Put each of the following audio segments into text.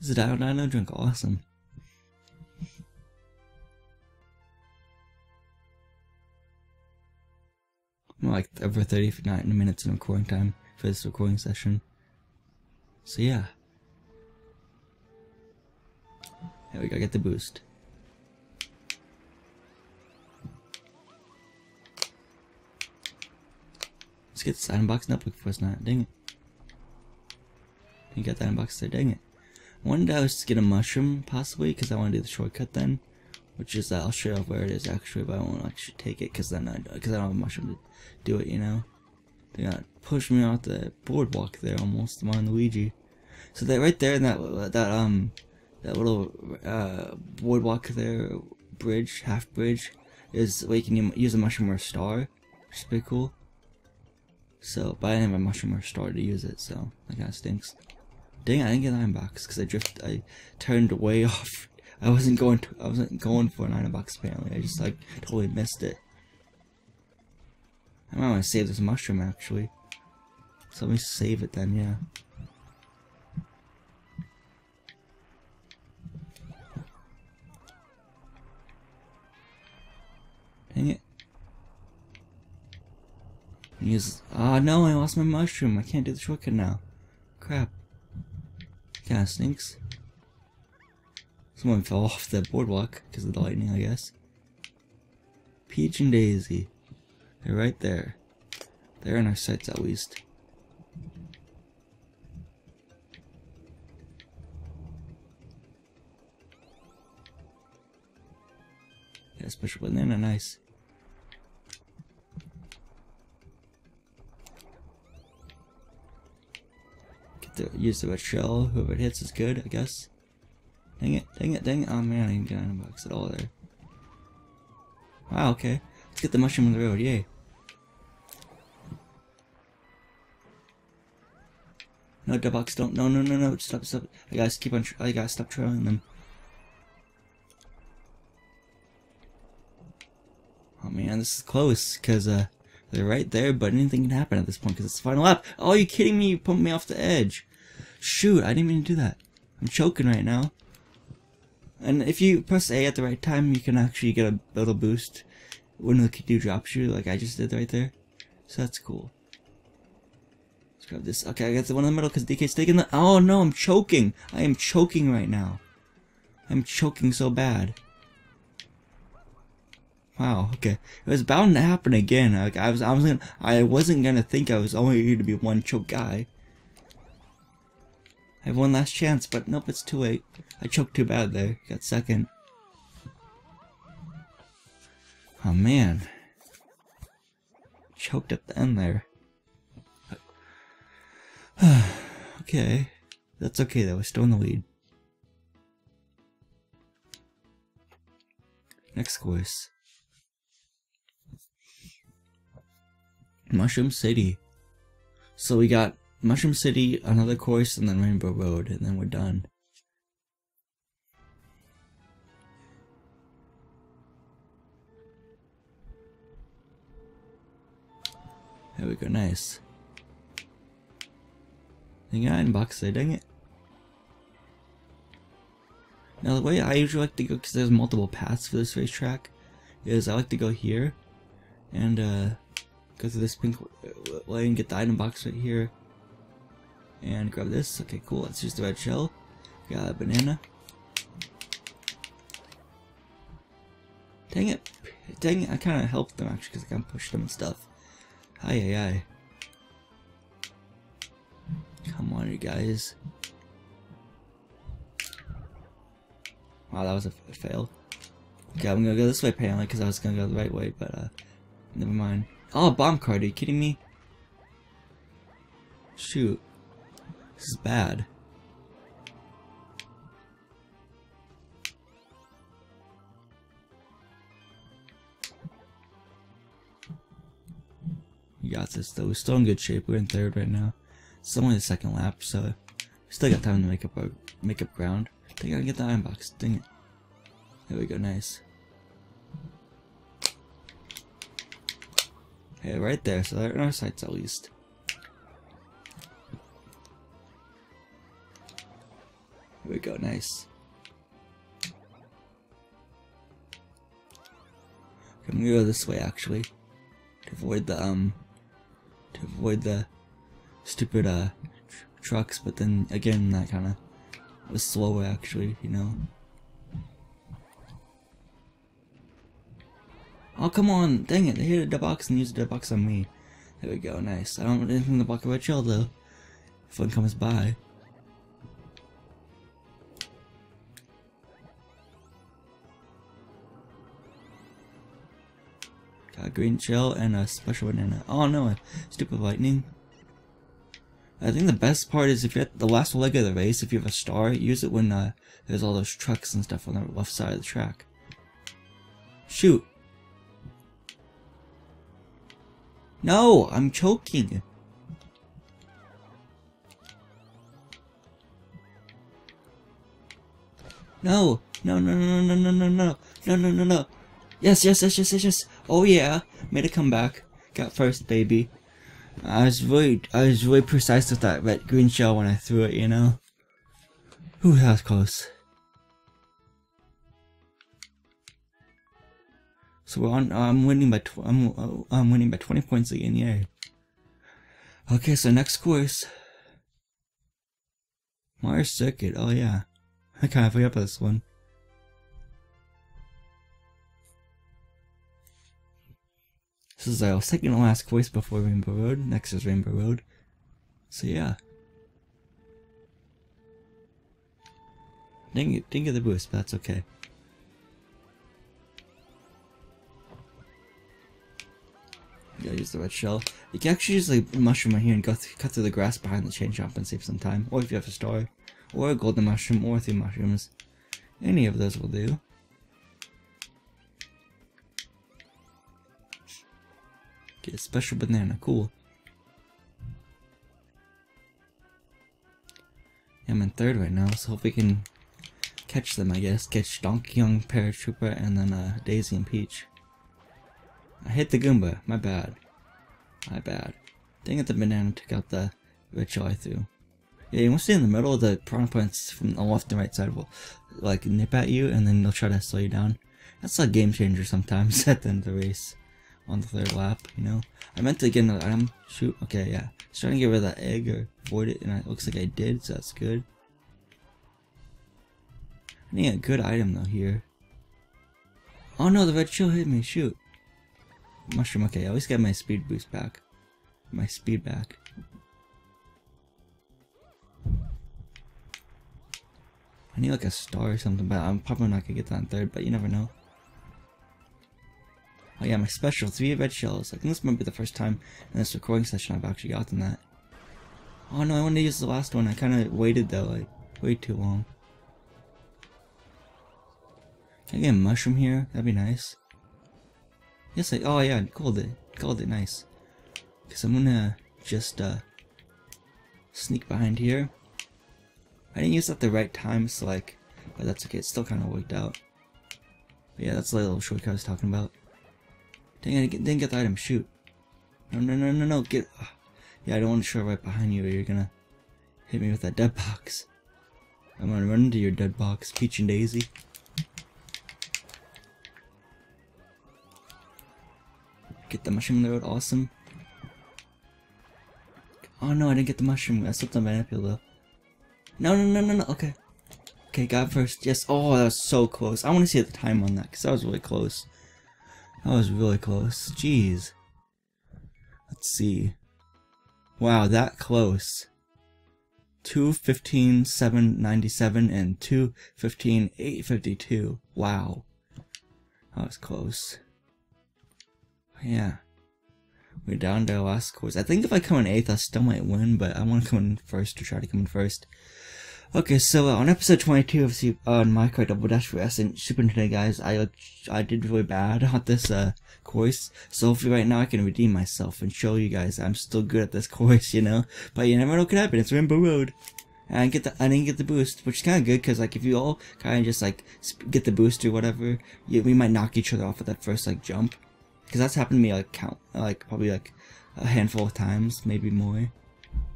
This is Dino Dino drink. Awesome. I'm like over 39 minutes in recording time for this recording session. So yeah. Here we go, get the boost. Let's get this item box notebook for us now. Dang it. Didn't get that item box there, dang it. One day I was to get a mushroom, possibly, because I want to do the shortcut then. Which is, uh, I'll show you where it is actually, but I won't actually take it, because then I, cause I don't have a mushroom to do it, you know. They got pushed me off the boardwalk there almost, on Luigi. So that right there in that, that, um, that little, uh, boardwalk there, bridge, half bridge, is where you can use a mushroom or a star, which is pretty cool. So, but I didn't have a mushroom or a star to use it, so that kind of stinks. Dang, I didn't get iron box because I drift. I turned way off. I wasn't going to. I wasn't going for an iron box apparently. I just like totally missed it. I might want to save this mushroom actually. So let me save it then. Yeah. Dang it. Use. Oh no! I lost my mushroom. I can't do the shortcut now. Crap. Kinda stinks. Someone fell off the boardwalk because of the lightning, I guess. Peach and Daisy. They're right there. They're in our sights at least. Yeah, special banana, nice. To use the shell. Whoever it hits is good, I guess. Dang it, dang it, dang it. Oh man, I didn't get any bucks at all there. Wow, okay. Let's get the mushroom on the road, yay. No, box, don't. No, no, no, no. Stop, stop. I gotta keep on. I gotta stop trailing them. Oh man, this is close because uh, they're right there, but anything can happen at this point because it's the final lap. Oh, are you kidding me? You pumped me off the edge. Shoot, I didn't mean to do that. I'm choking right now. And if you press A at the right time, you can actually get a little boost when the Kidoo drops you, like I just did right there. So that's cool. Let's grab this. Okay, I got the one in the middle because DK's taking the- Oh no, I'm choking! I am choking right now. I'm choking so bad. Wow, okay. It was bound to happen again. Like I was I was gonna I wasn't gonna think I was only going to be one choke guy. I have one last chance, but nope, it's too late. I choked too bad there. Got second. Oh man. Choked at the end there. okay. That's okay though, we're still in the lead. Next course. Mushroom City. So we got Mushroom City, another course, and then Rainbow Road, and then we're done. There we go, nice. It, item box there, dang it. Now the way I usually like to go, because there's multiple paths for this racetrack, is I like to go here, and uh, go through this pink lane, get the item box right here, and grab this. Okay, cool. Let's use the red shell. Got a banana. Dang it. Dang it. I kind of helped them actually because I of pushed them and stuff. Hi, hi, hi. Come on, you guys. Wow, that was a, a fail. Okay, I'm gonna go this way apparently because I was gonna go the right way, but uh, never mind. Oh, bomb card, are you kidding me? Shoot. This is bad. We got this though. We're still in good shape. We're in third right now. It's only the second lap, so we still got time to make up our make up ground. I think I can get the iron box. Dang it. There we go, nice. Hey, right there, so they're in our sights at least. Here we go, nice. I'm gonna go this way actually. To avoid the um to avoid the stupid uh tr trucks, but then again that kinda was slower actually, you know. Oh come on, dang it, they hit the box and used the box on me. There we go, nice. I don't want anything to block a red shell though. If one comes by. Got a green shell and a special banana. Oh no, stupid lightning. I think the best part is if you're at the last leg of the race, if you have a star, use it when uh, there's all those trucks and stuff on the left side of the track. Shoot! No, I'm choking. No, no, no, no, no, no, no, no, no, no, no, no. Yes, yes, yes, yes, yes, yes. Oh yeah, made a comeback. Got first, baby. I was really, I was really precise with that red green shell when I threw it, you know. Ooh, that was close. So we're on. I'm winning by. Tw I'm. I'm winning by 20 points again. Yay. Okay, so next course. Mario Circuit. Oh yeah, I kind of forgot about this one. This is our second to last course before Rainbow Road. Next is Rainbow Road. So yeah. Didn't get, didn't get the boost, but that's okay. Gotta use the red shell. You can actually use like mushroom right here and th cut through the grass behind the Chain Chomp and save some time. Or if you have a star. Or a golden mushroom, or three mushrooms. Any of those will do. A special banana, cool. I'm in third right now, so hope we can catch them, I guess. Catch Donkey Kong, Paratroopa, and then uh, Daisy and Peach. I hit the Goomba, my bad. My bad. Dang it, the banana took out the shell I threw. Yeah, you want to stay in the middle, the prawn points from the left and right side will like nip at you and then they'll try to slow you down. That's a game changer sometimes at the end of the race on the third lap, you know? I meant to get another item. Shoot, okay, yeah. I trying to get rid of that egg or avoid it, and it looks like I did, so that's good. I need a good item though here. Oh no, the red shell hit me, shoot. Mushroom, okay, I always get my speed boost back. My speed back. I need like a star or something, but I'm probably not gonna get that on third, but you never know. Oh yeah, my special, three red shells. I think this might be the first time in this recording session I've actually gotten that. Oh no, I wanted to use the last one. I kind of waited though, like, way too long. Can I get a mushroom here? That'd be nice. Yes, I, oh yeah, called it. Called it nice. Because I'm gonna just, uh, sneak behind here. I didn't use it at the right time, so like, but that's okay, it still kind of worked out. But yeah, that's the little shortcut I was talking about. Dang it, didn't get the item. Shoot. No, no, no, no, no. Get. Uh, yeah, I don't want to show right behind you or you're gonna hit me with that dead box. I'm gonna run into your dead box, Peach and Daisy. Get the mushroom road, awesome. Oh no, I didn't get the mushroom. I slipped on my apple though. No, no, no, no, no. Okay. Okay, got first. Yes. Oh, that was so close. I want to see the time on that because that was really close. That was really close. Jeez. Let's see. Wow, that close. 215 797 and 215 852. Wow. That was close. Yeah. We're down to our last course. I think if I come in 8th, I still might win, but I want to come in first to try to come in first. Okay, so uh, on episode 22 of Super, uh, Mario Kart Double Dash for S and Super Nintendo, guys, I uh, I did really bad on this uh, course. So hopefully right now I can redeem myself and show you guys I'm still good at this course, you know. But you never know what could happen. It's Rainbow Road. And I get the I didn't get the boost, which is kind of good because like if you all kind of just like get the boost or whatever, you, we might knock each other off at that first like jump. Because that's happened to me like count like probably like a handful of times, maybe more.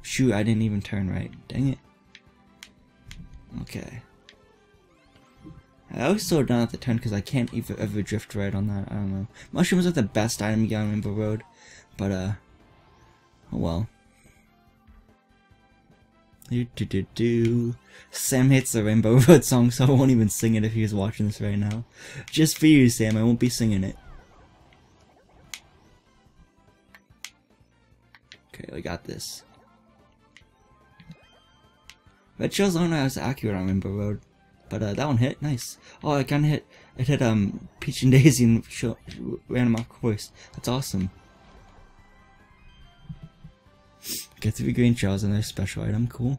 Shoot, I didn't even turn right. Dang it. Okay. I always slow down at the turn because I can't ever, ever drift right on that. I don't know. Mushrooms are the best item you get on Rainbow Road, but uh, oh well. Do do do do. Sam hates the Rainbow Road song, so I won't even sing it if he was watching this right now. Just for you, Sam. I won't be singing it. Okay, I got this. Red shells aren't as accurate on Rainbow Road. But uh, that one hit, nice. Oh, I kinda hit, it hit um Peach and Daisy and show, ran them off course. That's awesome. Get three green shells and their special item, cool.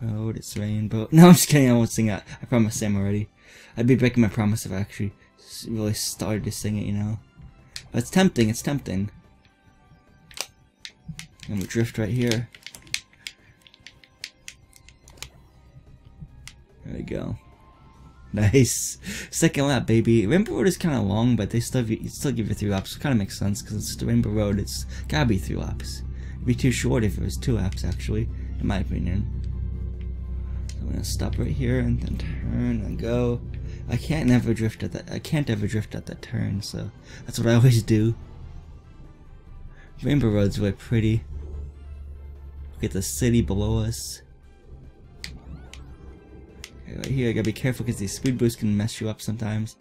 Road, it's rainbow. No, I'm just kidding, I won't sing it. I promised Sam already. I'd be breaking my promise if I actually really started to sing it, you know. But it's tempting, it's tempting. I'm gonna drift right here. There we go. Nice. Second lap, baby. Rainbow Road is kind of long, but they still, still give you three laps. Kind of makes sense, because it's the Rainbow Road. It's gotta be three laps. It'd be too short if it was two laps, actually, in my opinion. So I'm gonna stop right here and then turn and go. I can't never drift at that. I can't ever drift at that turn, so that's what I always do. Rainbow Road's really pretty. Look at the city below us. Here, I gotta be careful because these speed boosts can mess you up sometimes.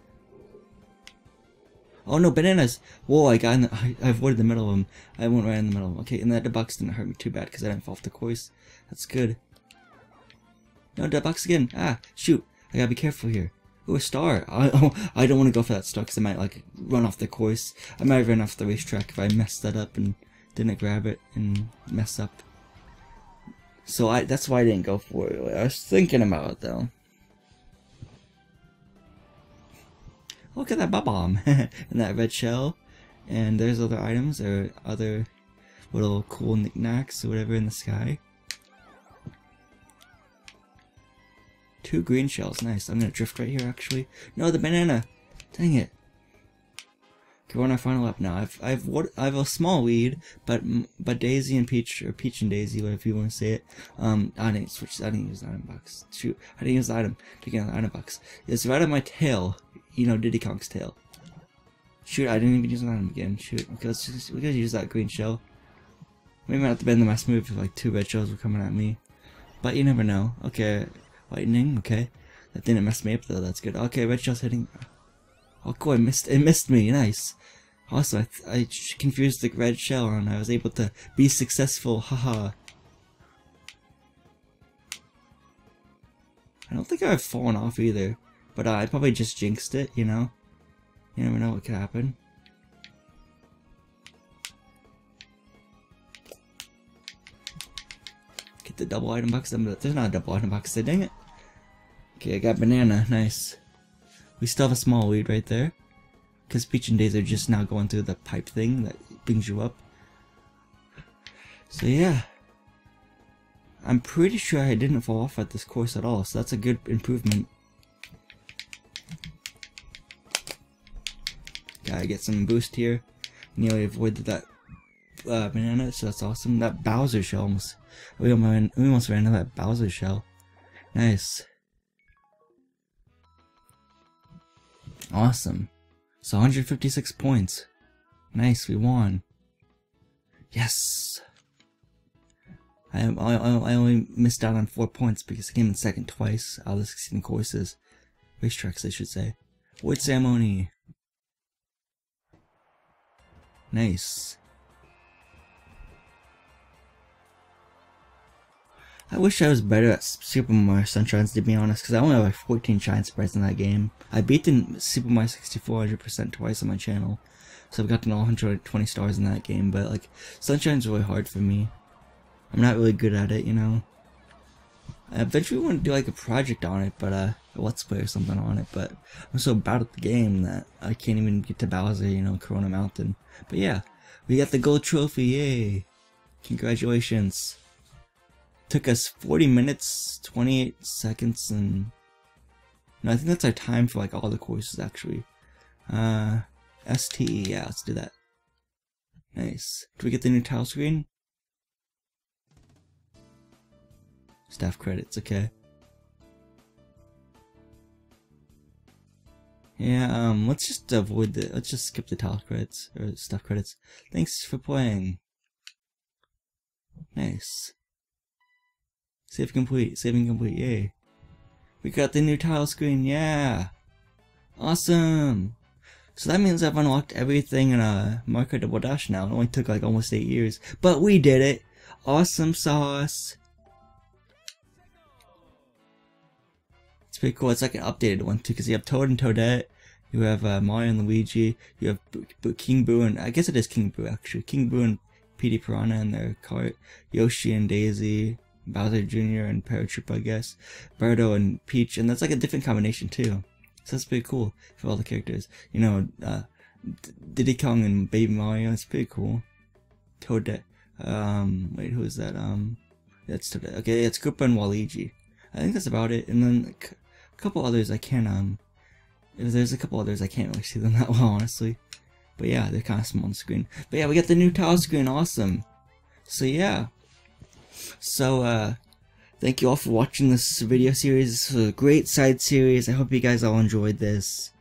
Oh no, bananas! Whoa, I got in the, I, I avoided the middle of them. I went right in the middle. of them. Okay, and that box didn't hurt me too bad because I didn't fall off the course. That's good. No, that box again. Ah, shoot. I gotta be careful here. Ooh, a star. I, oh, I don't want to go for that star because I might, like, run off the course. I might run off the racetrack if I messed that up and didn't grab it and mess up. So I that's why I didn't go for it. I was thinking about it, though. Look at that bomb and that red shell. And there's other items or other little cool knickknacks or whatever in the sky. Two green shells, nice. I'm gonna drift right here actually. No, the banana! Dang it. Okay, we're on our final lap now. I've I've what I have a small lead, but but Daisy and Peach or Peach and Daisy, whatever you want to say it. Um, I didn't switch. I didn't use the item box. Shoot, I didn't use the item to get the item box. It's right on my tail you know, Diddy Kong's tail. Shoot, I didn't even use that again. Shoot, okay, let's just, we gotta use that green shell. We might have to bend the mass move if like two red shells were coming at me. But you never know. Okay, lightning, okay. That didn't mess me up though, that's good. Okay, red shell's hitting. Oh cool, missed, it missed me, nice. Also, I, I confused the red shell and I was able to be successful, haha. I don't think I've fallen off either. But uh, I probably just jinxed it, you know? You never know what could happen. Get the double item box. There's not a double item box there, dang it. Okay, I got banana. Nice. We still have a small weed right there. Because Peach and Daisy are just now going through the pipe thing that brings you up. So yeah. I'm pretty sure I didn't fall off at this course at all, so that's a good improvement. Gotta get some boost here. Nearly avoided that uh, banana, so that's awesome. That Bowser shell almost. We almost, we almost ran into that Bowser shell. Nice. Awesome. So 156 points. Nice, we won. Yes. I, I, I only missed out on 4 points because I came in second twice out of the 16 courses. Racetracks, I should say. Wood ceremony. Nice. I wish I was better at Super Mario Sunshines to be honest, because I only have like 14 Shine Sprites in that game. I beat the Super Mario 64 100% twice on my channel, so I've gotten all 120 stars in that game, but like, Sunshine's really hard for me. I'm not really good at it, you know. I eventually want to do like a project on it, but uh, a let's play or something on it. But I'm so bad at the game that I can't even get to Bowser, you know, Corona Mountain. But yeah, we got the gold trophy, yay! Congratulations. Took us 40 minutes, 28 seconds, and no, I think that's our time for like all the courses actually. Uh, STE, yeah, let's do that. Nice. Do we get the new tile screen? Staff credits, okay? Yeah, um, let's just avoid the, let's just skip the title credits, or staff credits. Thanks for playing. Nice. Save complete, saving complete, yay. We got the new title screen, yeah! Awesome! So that means I've unlocked everything in a Mario Double Dash now. It only took like almost 8 years. But we did it! Awesome sauce! It's pretty cool. It's like an updated one too, because you have Toad and Toadette, you have uh, Mario and Luigi, you have B B King Boo and I guess it is King Boo actually. King Boo and Petey Piranha in their cart, Yoshi and Daisy, Bowser Jr. and Paratroopa, I guess, Birdo and Peach, and that's like a different combination too. So that's pretty cool for all the characters. You know, uh, Diddy Kong and Baby Mario, it's pretty cool. Toadette, um, wait, who is that? Um, that's Toadette. Okay, it's Koopa and Waluigi. I think that's about it. And then couple others I can't, um, there's a couple others I can't really see them that well, honestly. But yeah, they're kind of small on the screen. But yeah, we got the new tile screen, awesome. So yeah. So, uh, thank you all for watching this video series. This was a great side series. I hope you guys all enjoyed this.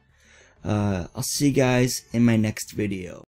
Uh, I'll see you guys in my next video.